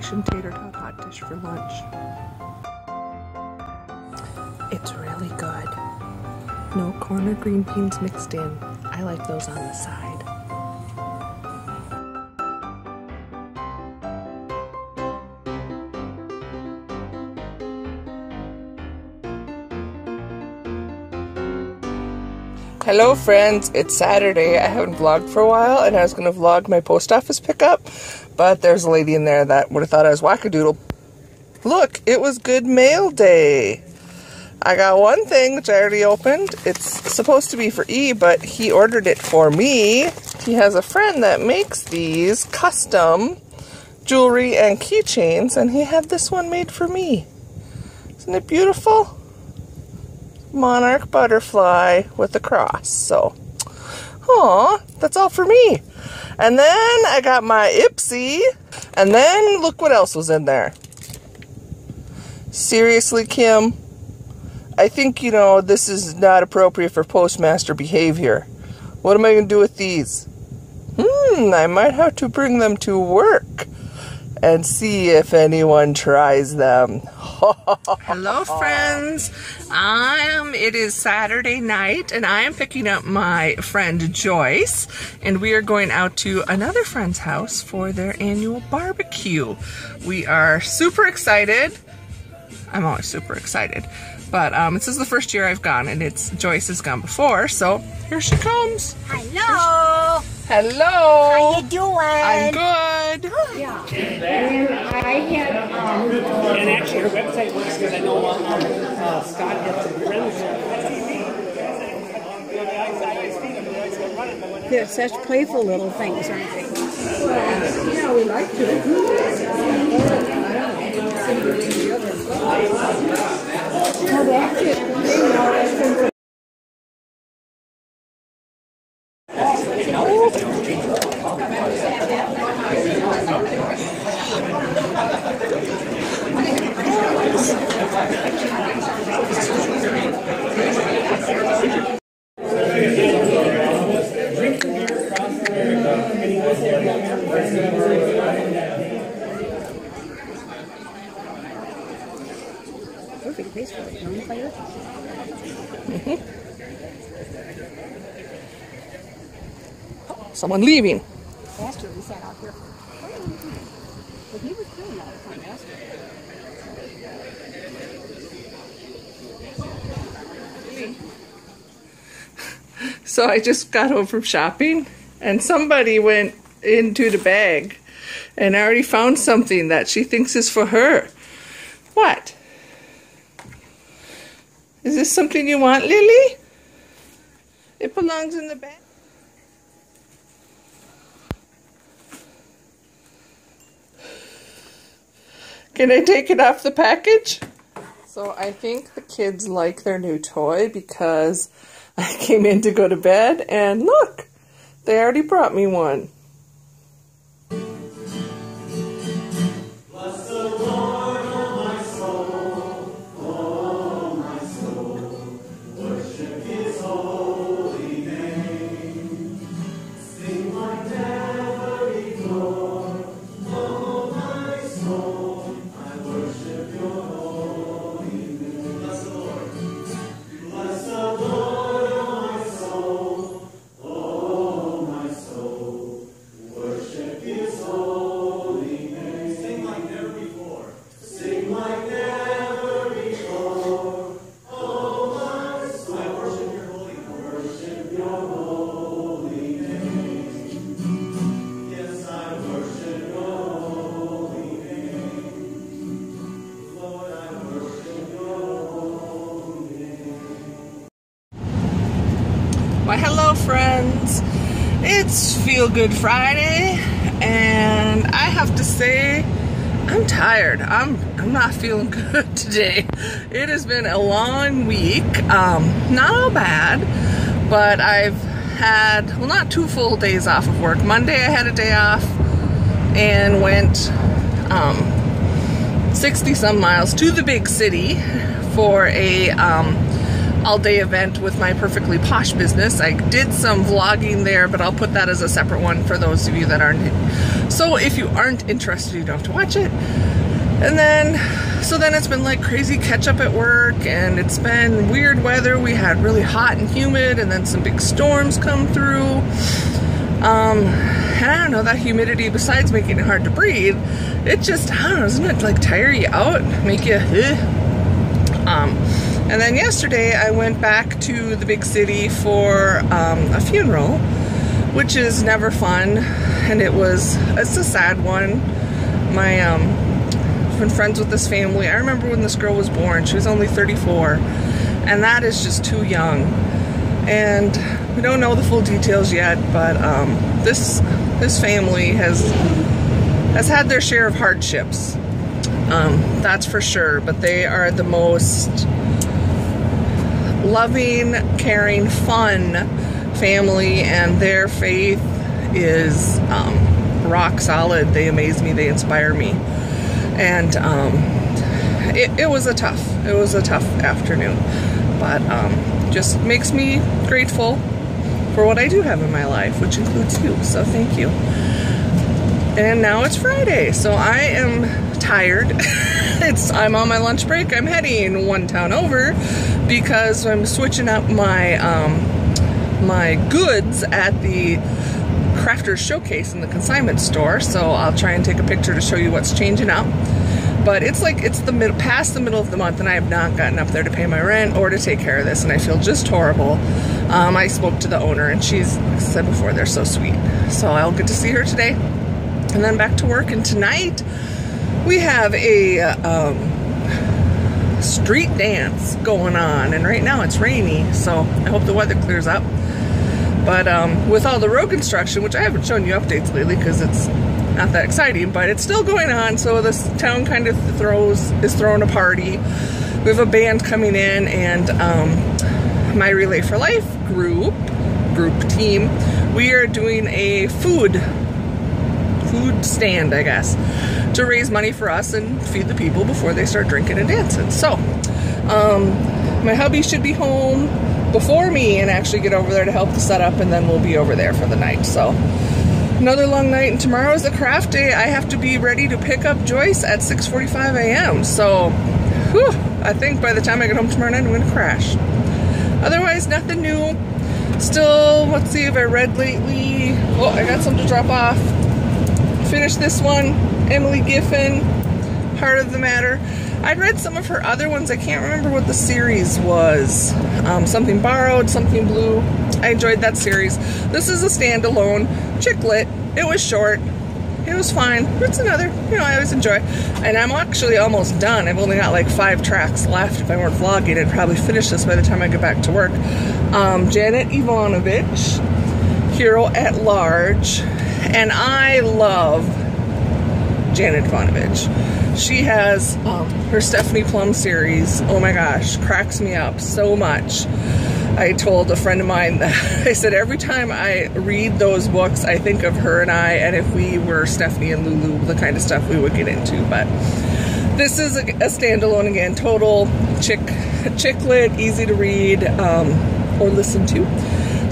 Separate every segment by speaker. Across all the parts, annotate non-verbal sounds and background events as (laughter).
Speaker 1: gas station tater tot hot dish for lunch. It's really good. No corn or green beans mixed in. I like those on the side. Hello friends, it's Saturday. I haven't vlogged for a while and I was going to vlog my post office pickup, but there's a lady in there that would have thought I was wackadoodle. Look, it was good mail day. I got one thing which I already opened. It's supposed to be for E, but he ordered it for me. He has a friend that makes these custom jewelry and keychains and he had this one made for me. Isn't it beautiful? monarch butterfly with a cross. So, aw, that's all for me. And then I got my Ipsy. And then look what else was in there. Seriously, Kim? I think, you know, this is not appropriate for postmaster behavior. What am I going to do with these? Hmm, I might have to bring them to work and see if anyone tries them. Hello, friends. I am. It is Saturday night, and I am picking up my friend Joyce, and we are going out to another friend's house for their annual barbecue. We are super excited. I'm always super excited, but um, this is the first year I've gone, and it's Joyce has gone before, so here she comes.
Speaker 2: Hello.
Speaker 1: Hello.
Speaker 2: How you doing?
Speaker 1: I'm good.
Speaker 2: Yeah. And I had, um,
Speaker 3: And actually, her website works because I know um, uh, Scott had some friends.
Speaker 4: They're such playful little things, aren't they?
Speaker 1: Yeah, we like to.
Speaker 4: Perfect place for it. Non fire.
Speaker 1: Someone leaving.
Speaker 4: Faster, we sat out here. But he was doing all the time, faster.
Speaker 1: So I just got home from shopping and somebody went into the bag and already found something that she thinks is for her. What? Is this something you want, Lily? It belongs in the bag. Can I take it off the package? So I think the kids like their new toy because (laughs) I came in to go to bed and look, they already brought me one. It's Feel Good Friday, and I have to say, I'm tired. I'm I'm not feeling (laughs) good today. It has been a long week. Um, not all bad, but I've had well, not two full days off of work. Monday I had a day off and went um, 60 some miles to the big city for a um, all day event with my perfectly posh business. I did some vlogging there, but I'll put that as a separate one for those of you that aren't So if you aren't interested, you don't have to watch it. And then, so then it's been like crazy catch up at work, and it's been weird weather. We had really hot and humid, and then some big storms come through. Um, and I don't know, that humidity, besides making it hard to breathe, it just, I don't know, doesn't it like tire you out? Make you, eh? And then yesterday I went back to the big city for um, a funeral, which is never fun, and it was, it's a sad one. My, um, been friends with this family. I remember when this girl was born, she was only 34, and that is just too young. And we don't know the full details yet, but um, this this family has has had their share of hardships. Um, that's for sure. But they are the most loving, caring, fun family, and their faith is um, rock solid. They amaze me. They inspire me. And um, it, it, was a tough it was a tough afternoon. But um, just makes me grateful for what I do have in my life which includes you. So thank you. And now it's Friday so I am tired. (laughs) It's I'm on my lunch break. I'm heading one town over because I'm switching up my um, my goods at the crafters showcase in the consignment store so I'll try and take a picture to show you what's changing up but it's like it's the past the middle of the month and I have not gotten up there to pay my rent or to take care of this and I feel just horrible. Um, I spoke to the owner and she's like said before they're so sweet. So I'll get to see her today and then back to work and tonight we have a um, street dance going on and right now it's rainy so I hope the weather clears up but um, with all the road construction, which I haven't shown you updates lately because it's not that exciting, but it's still going on. So this town kind of throws is throwing a party. We have a band coming in, and um, my Relay for Life group group team. We are doing a food food stand, I guess, to raise money for us and feed the people before they start drinking and dancing. So, um, my hubby should be home before me and actually get over there to help the setup, and then we'll be over there for the night. So, another long night, and tomorrow is a craft day. I have to be ready to pick up Joyce at 6:45 a.m. So, whew, I think by the time I get home tomorrow night, I'm going to crash. Otherwise, nothing new. Still, let's see if I read lately. Oh, I got some to drop off. Finish this one. Emily Giffin, Heart of the Matter. I'd read some of her other ones. I can't remember what the series was. Um, something Borrowed, Something Blue. I enjoyed that series. This is a standalone chick lit. It was short. It was fine. It's another, you know, I always enjoy. And I'm actually almost done. I've only got like five tracks left. If I weren't vlogging, I'd probably finish this by the time I get back to work. Um, Janet Evanovich, Hero at Large. And I love Janet Evanovich. She has um, her Stephanie Plum series. Oh my gosh, cracks me up so much. I told a friend of mine that (laughs) I said every time I read those books, I think of her and I, and if we were Stephanie and Lulu, the kind of stuff we would get into. But this is a, a standalone again, total chick chicklet, easy to read um, or listen to.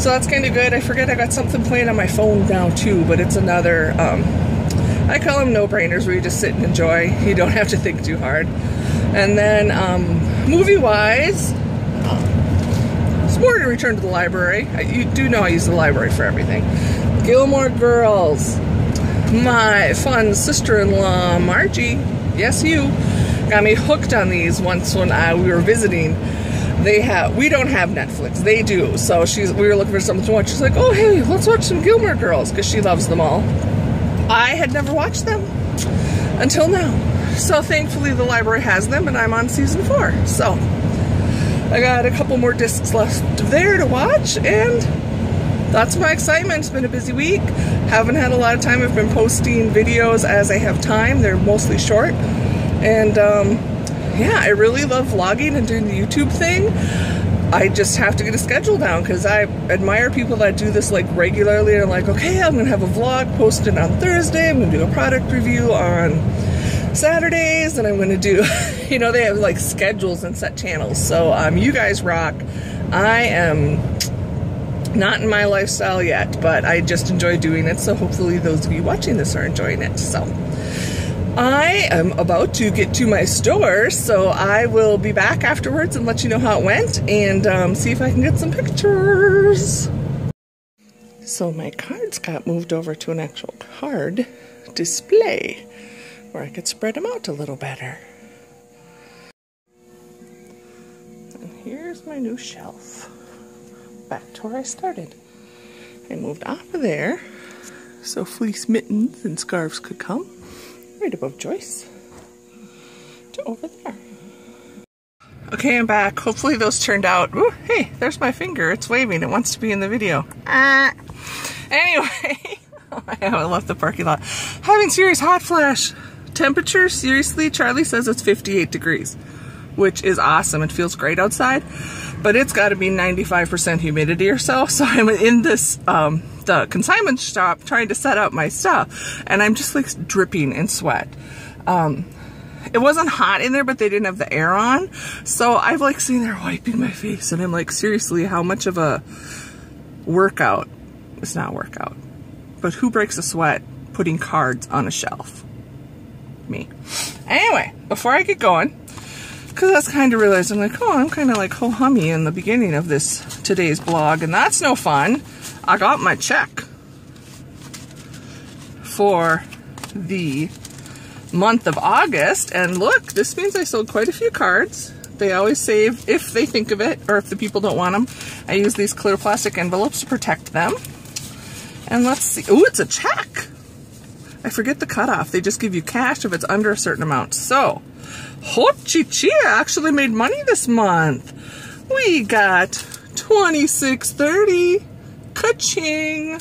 Speaker 1: So that's kind of good. I forget I got something playing on my phone now too, but it's another. Um, I call them no-brainers where you just sit and enjoy. You don't have to think too hard. And then um, movie-wise, it's more to return to the library. You do know I use the library for everything. Gilmore Girls, my fun sister-in-law Margie, yes you, got me hooked on these once when I, we were visiting. They have we don't have Netflix. They do. So she's we were looking for something to watch. She's like, oh hey, let's watch some Gilmore Girls because she loves them all. I had never watched them until now. So thankfully the library has them and I'm on season four. So I got a couple more discs left there to watch and that's my excitement. It's been a busy week. Haven't had a lot of time. I've been posting videos as I have time. They're mostly short. And um, yeah, I really love vlogging and doing the YouTube thing. I just have to get a schedule down because I admire people that do this like regularly and like, okay, I'm gonna have a vlog posted on Thursday, I'm gonna do a product review on Saturdays, and I'm gonna do, (laughs) you know, they have like schedules and set channels. So um, you guys rock. I am Not in my lifestyle yet, but I just enjoy doing it. So hopefully those of you watching this are enjoying it. So I am about to get to my store, so I will be back afterwards and let you know how it went and um, see if I can get some pictures. So my cards got moved over to an actual card display where I could spread them out a little better. And here's my new shelf. Back to where I started. I moved off of there so fleece mittens and scarves could come right above Joyce to over there. Okay, I'm back. Hopefully those turned out. Ooh, hey, there's my finger. It's waving. It wants to be in the video. Ah. Anyway, (laughs) I haven't left the parking lot. Having serious hot flash. Temperature, seriously, Charlie says it's 58 degrees, which is awesome. It feels great outside, but it's got to be 95% humidity or so. (laughs) So I'm in this um, the consignment shop trying to set up my stuff, and I'm just like dripping in sweat. Um, it wasn't hot in there, but they didn't have the air on. So I've like sitting there wiping my face and I'm like, seriously, how much of a workout? It's not workout. But who breaks a sweat putting cards on a shelf? Me. Anyway, before I get going, because that's kind of realized I'm like, oh, I'm kind of like ho hummy in the beginning of this today's blog, and that's no fun. I got my check for the month of August. And look, this means I sold quite a few cards. They always save if they think of it or if the people don't want them. I use these clear plastic envelopes to protect them. And let's see. Oh, it's a check. I forget the cutoff. They just give you cash if it's under a certain amount. So, Ho Chi Hochichia actually made money this month. We got 2630 Ka-ching.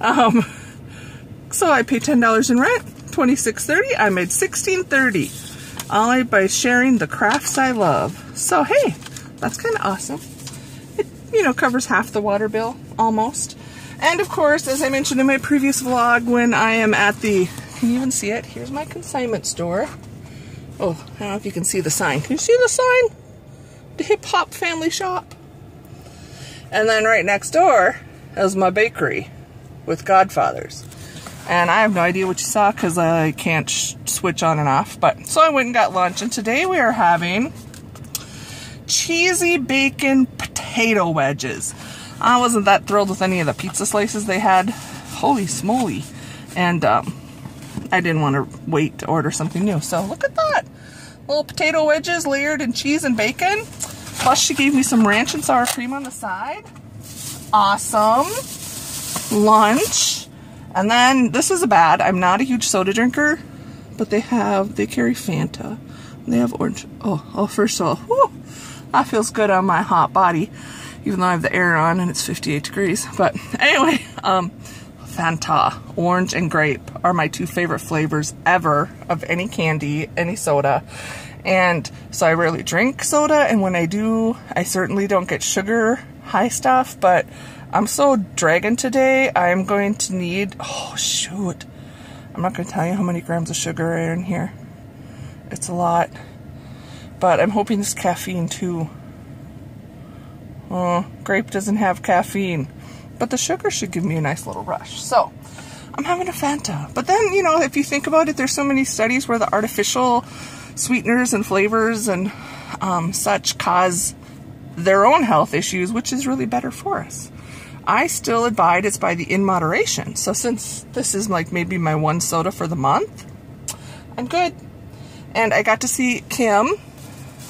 Speaker 1: Um, so I pay $10 in rent 26.30. I made 16.30 all by sharing the crafts I love. So hey, that's kind of awesome. It, you know, covers half the water bill, almost. And of course, as I mentioned in my previous vlog, when I am at the, can you even see it? Here's my consignment store. Oh, I don't know if you can see the sign. Can you see the sign? The Hip Hop Family Shop. And then right next door is my bakery with Godfathers. And I have no idea what you saw because I can't switch on and off. But so I went and got lunch, and today we are having cheesy bacon potato wedges. I wasn't that thrilled with any of the pizza slices they had. Holy smoly. And um, I didn't want to wait to order something new. So look at that. Little potato wedges layered in cheese and bacon. Plus she gave me some ranch and sour cream on the side. Awesome. Lunch. And then, this is a bad, I'm not a huge soda drinker, but they have, they carry Fanta. They have orange. Oh, oh, first of all, whew, that feels good on my hot body, even though I have the air on and it's 58 degrees. But anyway, (laughs) um, Fanta, orange and grape are my two favorite flavors ever of any candy, any soda. And so I rarely drink soda, and when I do, I certainly don't get sugar high stuff, but I'm so dragging today, I'm going to need, oh shoot, I'm not going to tell you how many grams of sugar are in here. It's a lot. But I'm hoping this caffeine too. Oh, grape doesn't have caffeine. But the sugar should give me a nice little rush. So, I'm having a Fanta. But then, you know, if you think about it, there's so many studies where the artificial sweeteners and flavors and um, such cause their own health issues, which is really better for us. I still advise it's by the in moderation. So since this is like maybe my one soda for the month, I'm good. And I got to see Kim,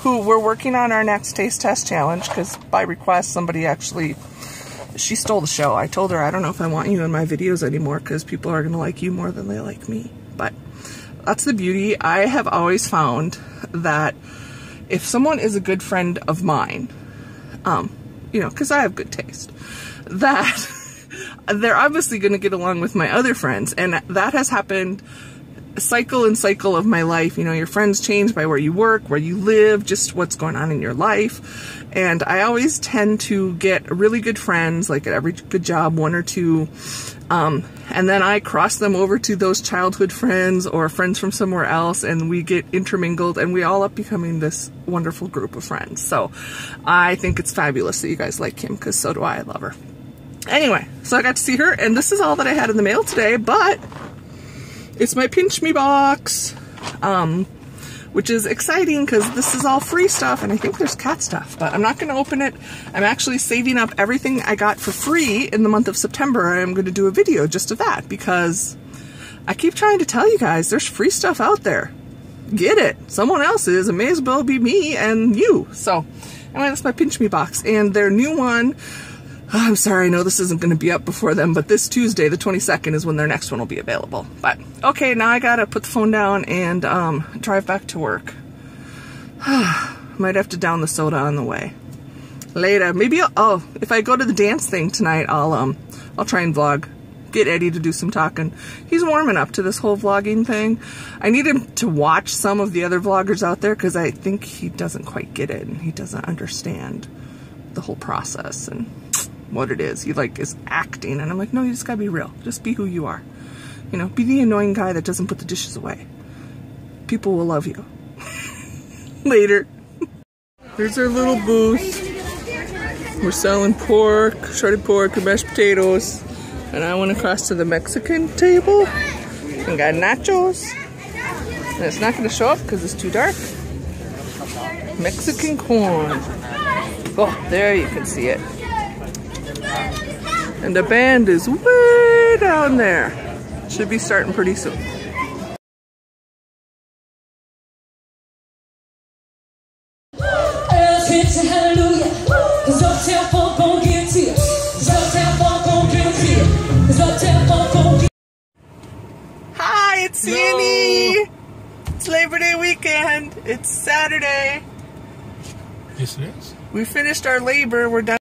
Speaker 1: who we're working on our next taste test challenge because by request somebody actually she stole the show. I told her I don't know if I want you in my videos anymore because people are going to like you more than they like me. But that's the beauty. I have always found that if someone is a good friend of mine, um, you know, because I have good taste, that (laughs) they're obviously going to get along with my other friends. And that has happened cycle and cycle of my life. You know, your friends change by where you work, where you live, just what's going on in your life. And I always tend to get really good friends, like at every good job, one or two. Um, and then I cross them over to those childhood friends or friends from somewhere else, and we get intermingled, and we all up becoming this wonderful group of friends. So I think it's fabulous that you guys like Kim, because so do I. I love her. Anyway, so I got to see her, and this is all that I had in the mail today, but it's my Pinch Me box, um, which is exciting because this is all free stuff, and I think there's cat stuff, but I'm not going to open it. I'm actually saving up everything I got for free in the month of September. I'm going to do a video just of that because I keep trying to tell you guys there's free stuff out there. Get it. Someone else is. It may as well be me and you. So, anyway, that's my Pinch Me box. And their new one, oh, I'm sorry, I know this isn't going to be up before them, but this Tuesday, the 22nd, is when their next one will be available. But, okay, now I got to put the phone down and um, drive back to work. (sighs) Might have to down the soda on the way. Later. Maybe I'll, oh, if I go to the dance thing tonight, I'll, um, I'll try and vlog get Eddie to do some talking. He's warming up to this whole vlogging thing. I need him to watch some of the other vloggers out there because I think he doesn't quite get it and he doesn't understand the whole process and what it is. He like is acting and I'm like, no, you just gotta be real. Just be who you are. You know, be the annoying guy that doesn't put the dishes away. People will love you. (laughs) Later. Here's our little booth. We're selling pork, shredded pork, and mashed potatoes. And I went across to the Mexican table and got nachos. And it's not to show up because it's too dark. Mexican corn. Oh, there you can see it. And the band is way down there. Should be starting pretty soon.
Speaker 5: hallelujah. Cause uptown funk gon' get to you. Cause uptown funk gon' get to you. Cause uptown funk gon' get
Speaker 1: Hi, it's Sandy. It's Labor Day weekend. It's Saturday.
Speaker 6: Yes, it is.
Speaker 1: We finished our labor. We're done.